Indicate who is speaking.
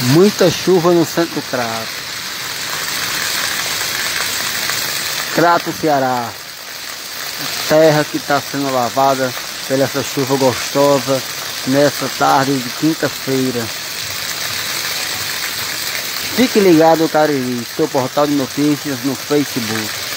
Speaker 1: Muita chuva no centro do Crato. Crato, Ceará. Terra que está sendo lavada pela essa chuva gostosa nessa tarde de quinta-feira. Fique ligado, Cariri, seu portal de notícias no Facebook.